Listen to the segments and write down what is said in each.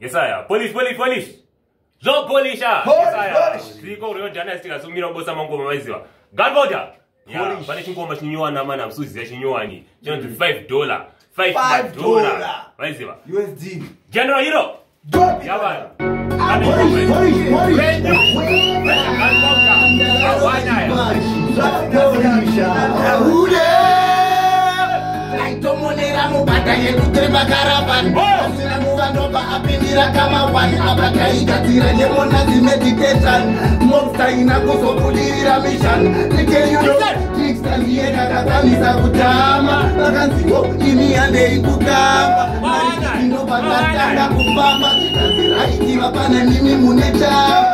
yesaya polish polish polish zo polisha siko uriyo dana sika sumira bosa mangu maiziwa gunpowder ya pane chingoma chinyowa nama na msuzi ya chinyowa ni chino ndi 5 dola 5 dola maiziwa usd general hero yabana I don't want to akandobva apindira kamawai avakaigadzira nemonazi meditation mosta ina kuzobudirira mishan iyeda kakamisa kutama akanziwo ini handei kukamba ndinobva ndatanga kufamba aitiva pane nimi mune chaa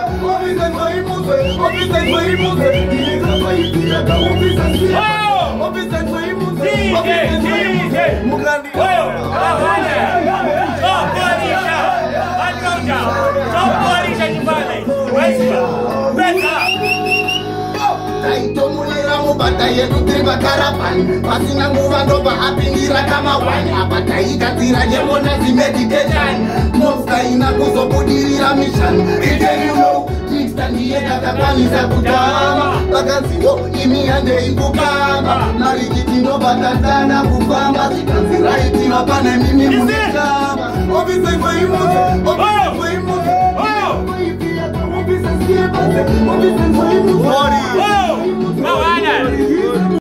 taitomurira mubhadha yedu tiri vakarapani pasina nguva ndobva apindira kamawani apa taigadzira nemonazi mediteani mosaina kuzobudirira mishano iteio ndiyedakakwanisa kutama vakanziwo imi handeikukamba marikiti ndobva tadana kufamba zvikanzi raitiva pane mimi munekama ofisekoimuto Movies and